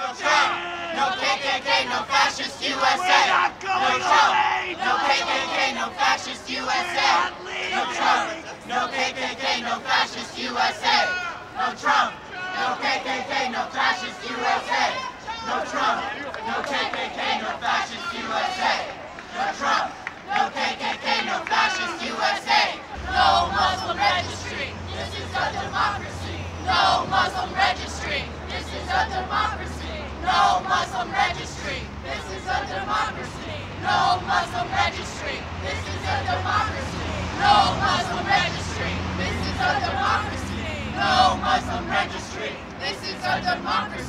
No Trump. No KKK, no fascist USA. No Trump. No KKK, no fascist USA. No Trump. No KKK, no fascist USA. No Trump. No KKK, no fascist USA. No Trump. No KKK, no fascist USA. No Trump. No KKK, no fascist USA. No Muslim registry. This is a democracy. No Muslim registry. This is a democracy. No Muslim registry. This is a democracy. No Muslim registry. This is a democracy. No Muslim registry. This is a democracy. No Muslim registry. This is a democracy.